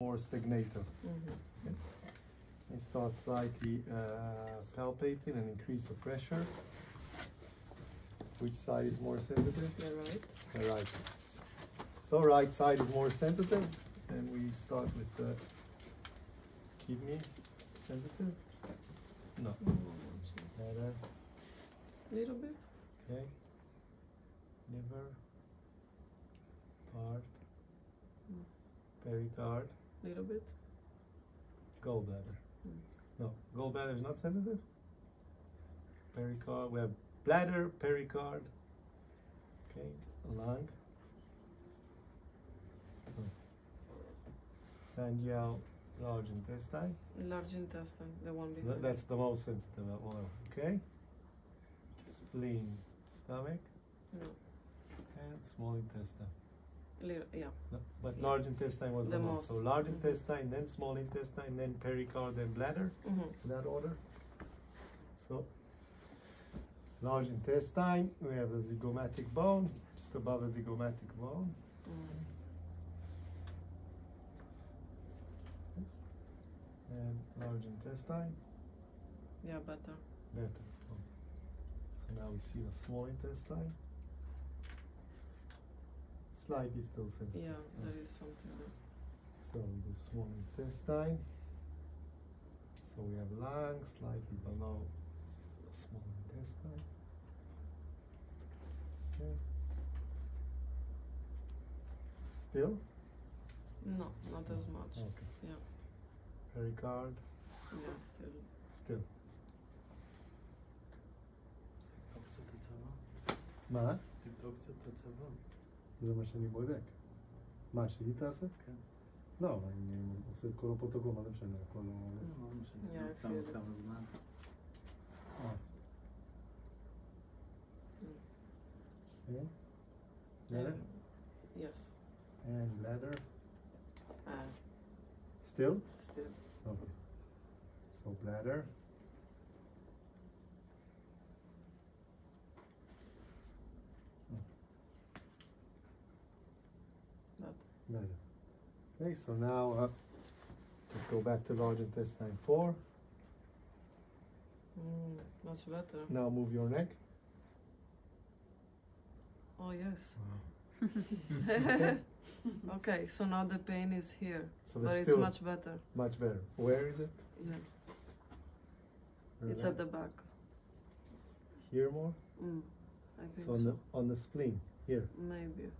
more stagnator. Mhm. I start slightly uh, palpating and increase the pressure. Which side is more sensitive? The right. The right. So right side is more sensitive, and we start with the kidney sensitive. No, No, not better. so. Little bit. Okay. Liver. Heart. Mm. Pericard. Little bit. Gallbladder. Mm. No, gallbladder is not sensitive. Pericard. We have bladder, pericard. Okay, lung. Hmm. San Jiao, large intestine. Large intestine, the one Th- That's the most sensitive all. Okay. Spleen, stomach, No. and small intestine. Little, yeah. No, but large intestine was the, The most. So most. large Mhm. intestine, then small intestine, then pericard, then bladder. Mm-hmm. in that order. So, large intestine, we have a zygomatic bone, just above a zygomatic bone. Mm. And large intestine, Yeah, better. better. So now we see the small intestine Slightly still sensitive. Yeah, there is something there. So we do small intestine. So we have lung slightly below the small intestine. Okay. Still? No, not as much. Okay. Yeah. Pericard, Yeah, still. still. תבדוק קצת את הצבא. מה? תבדוק קצת את הצבא. זה מה שאני בודק. מה, שהיא תעשה? כן. לא, אני עושה את כל הפרוטוקול, מה זה משנה? הכל לא... לא משנה. Yeah, I כמה feel it. כמה זמן. אה. Okay. Bladder? Uh, yes. And bladder. Uh, Still? still. Okay. So bladder. But Okay, so now uh, let's go back to large intestine 4. mm, much better. Now move your neck. Oh yes. okay, so now the pain is here, So but it's much better. much better. Where is it? Yeah, Where it's at the back. Here more? Mm, I think So on the on the spleen here. Maybe.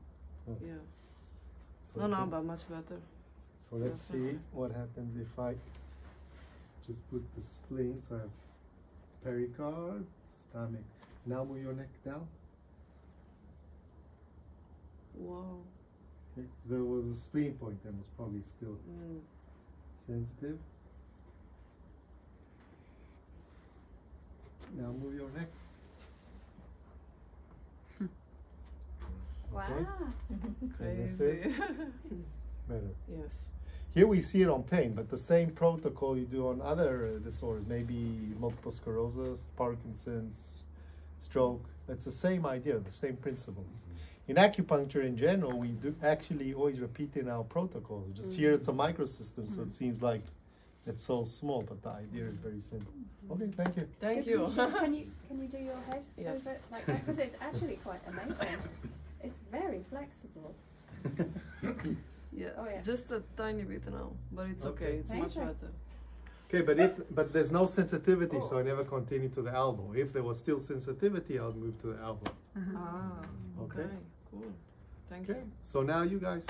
Okay. Yeah. So No, no, can- but much better. So let's see what happens if I just put the spleen. So I have pericard, stomach. Now move your neck down. Wow. Okay. There was a spleen point that was probably still Mm. sensitive. Now move your neck. Okay. Ah. And this Crazy. is better. yes. Here we see it on pain, but the same protocol you do on other uh, disorders, maybe multiple sclerosis, Parkinson's, stroke. It's the same idea, the same principle. Mm-hmm. In acupuncture in general, we do actually always repeat in our protocol. Just here it's a mm-hmm. microsystem, so it mm-hmm. seems like it's so small, but the idea is very simple. Okay, thank you. Thank Can you. show- Can you can you do your head Yes. over it like that? Because it's actually quite amazing. It's very flexible. yeah. Oh, yeah. Just a tiny bit now, but it's okay. Okay. It's much Amazing. better. Okay, but if but there's no sensitivity, so I never continue to the elbow. If there was still sensitivity, I'll move to the elbow. Ah. Okay. Okay. Cool. Thank Okay, you. so now you guys